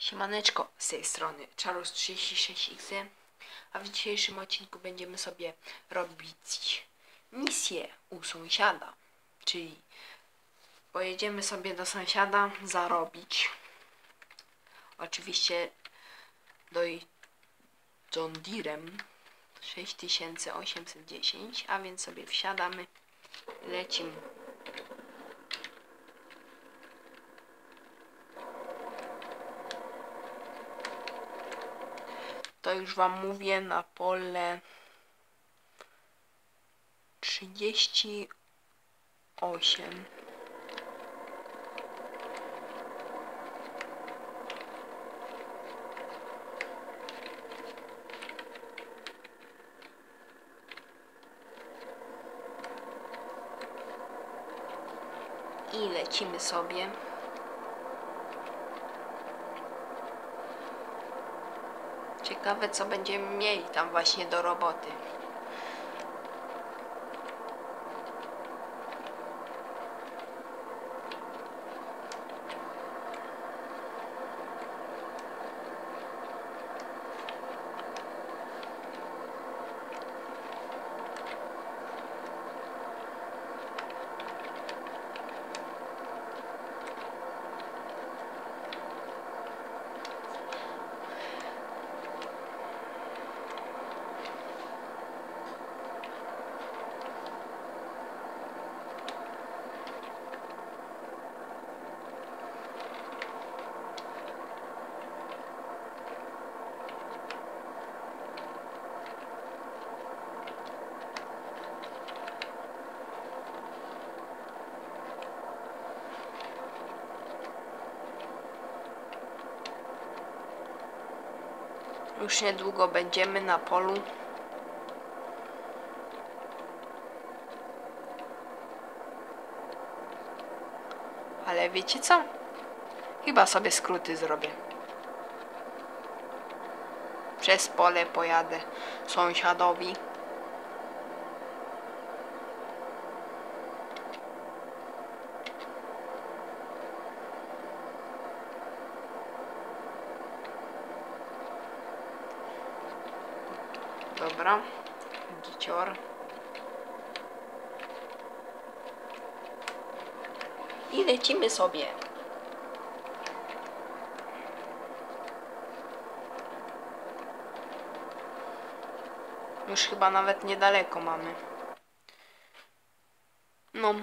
Siemaneczko, z tej strony Charles36XD, a w dzisiejszym odcinku będziemy sobie robić misję u sąsiada, czyli pojedziemy sobie do sąsiada zarobić, oczywiście do John Deerem 6810, a więc sobie wsiadamy, lecimy. To już wam mówię na pole 38. I lecimy sobie. Ciekawe co będziemy mieli tam właśnie do roboty. Już niedługo będziemy na polu. Ale wiecie co? Chyba sobie skróty zrobię. Przez pole pojadę sąsiadowi. Dobra. I lecimy sobie. Już chyba nawet niedaleko mamy. No.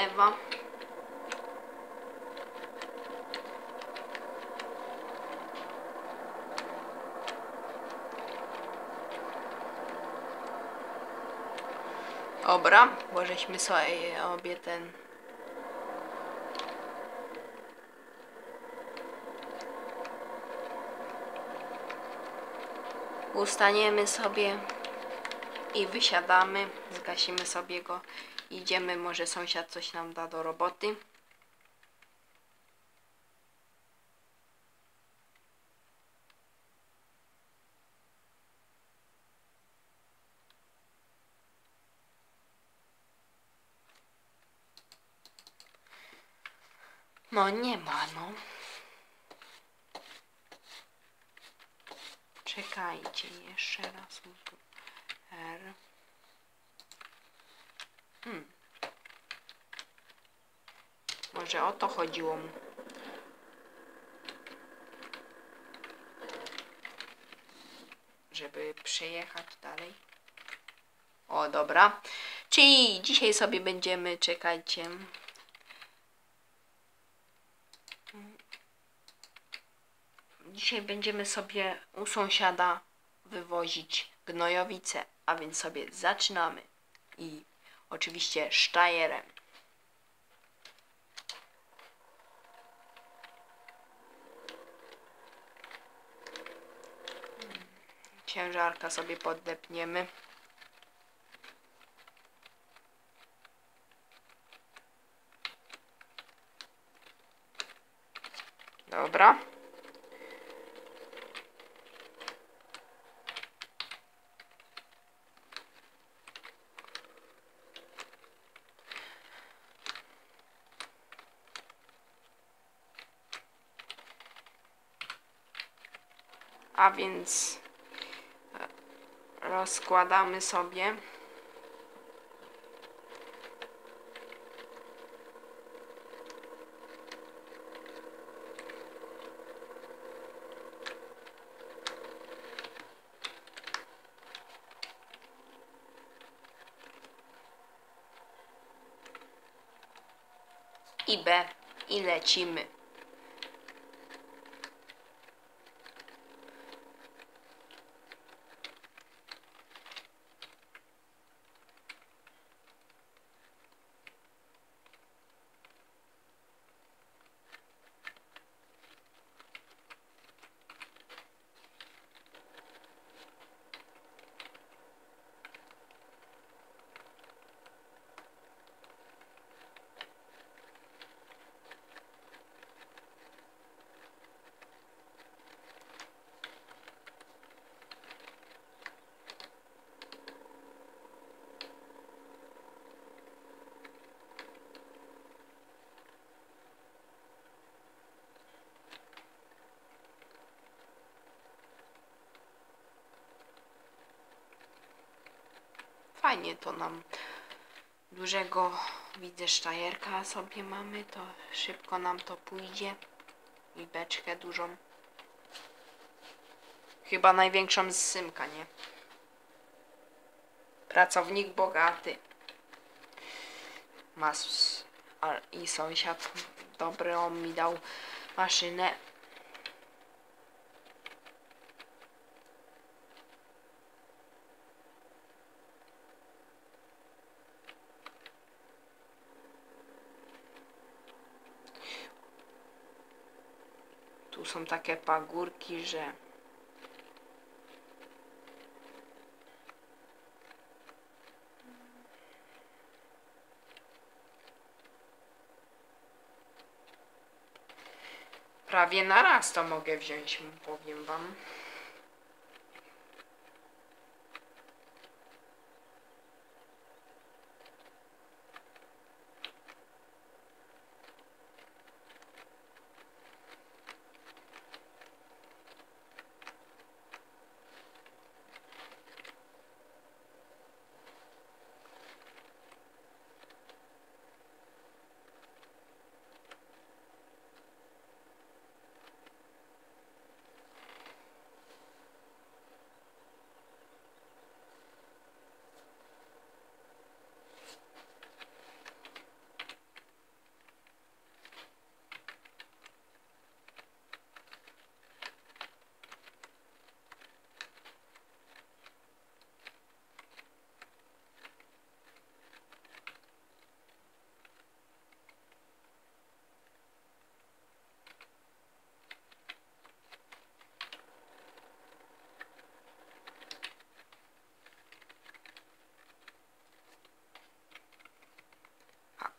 Lewa. Dobra, bo żeśmy sobie obie ten ustaniemy sobie i wysiadamy, zgasimy sobie go, idziemy, może sąsiad coś nam da do roboty. No nie ma, no. Czekajcie jeszcze raz. R. Hmm. Może o to chodziło mu. Żeby przejechać dalej. O, dobra. Czyli dzisiaj sobie będziemy, czekajcie. dzisiaj będziemy sobie u sąsiada wywozić gnojowice, a więc sobie zaczynamy. I oczywiście sztajerem. Ciężarka sobie poddepniemy. Dobra. A więc e, rozkładamy sobie. I B i lecimy. Fajnie to nam dużego widzę sztajerka sobie mamy, to szybko nam to pójdzie. I beczkę dużą. Chyba największą z Symka, nie? Pracownik bogaty. Mas i sąsiad dobry, on mi dał maszynę. Są takie pagórki, że prawie na raz to mogę wziąć, powiem wam.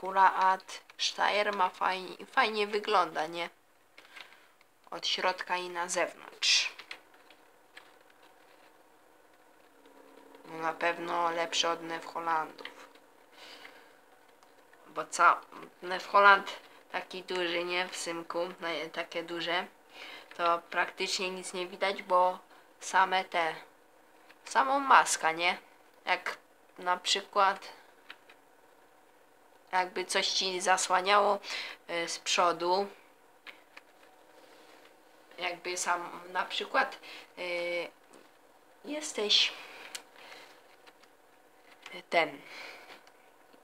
Akurat Steyr ma fajnie, fajnie wygląda, nie? Od środka i na zewnątrz. No na pewno lepszy od Nev Hollandów. Bo ca... Nev Holland taki duży, nie? W symku, takie duże. To praktycznie nic nie widać, bo same te... Samą maskę, nie? Jak na przykład jakby coś ci zasłaniało e, z przodu. Jakby sam na przykład e, jesteś ten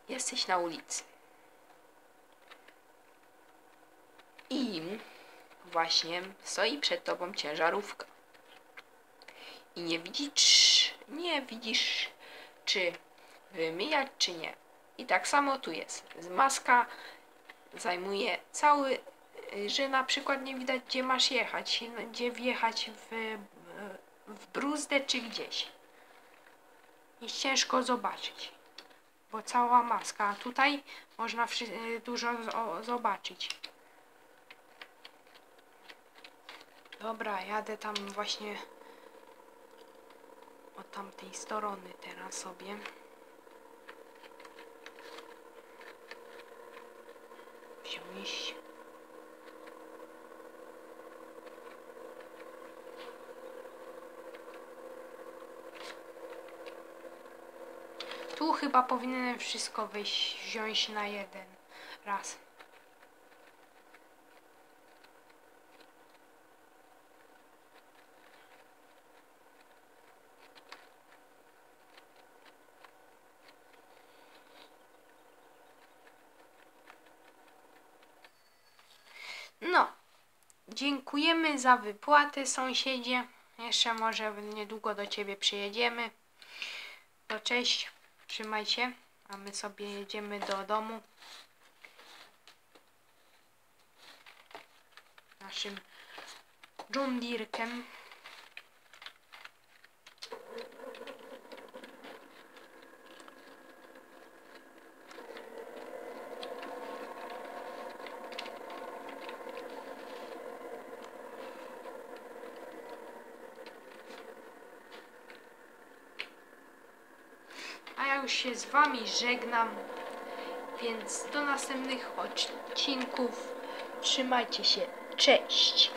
jesteś na ulicy i właśnie stoi przed tobą ciężarówka. I nie widzisz, nie widzisz, czy wymijać, czy nie. I tak samo tu jest. Maska zajmuje cały, y, że na przykład nie widać, gdzie masz jechać, gdzie wjechać w, w bruzdę, czy gdzieś. Jest ciężko zobaczyć, bo cała maska. A tutaj można y, dużo zo- zobaczyć. Dobra, jadę tam właśnie od tamtej strony teraz sobie. Tu chyba powinienem wszystko wyjść, wziąć na jeden raz. No, dziękujemy za wypłatę sąsiedzie. Jeszcze może niedługo do ciebie przyjedziemy. To cześć, trzymaj się, a my sobie jedziemy do domu. Naszym John Deere'kiem. A się z Wami żegnam. Więc do następnych odcinków. Trzymajcie się. Cześć.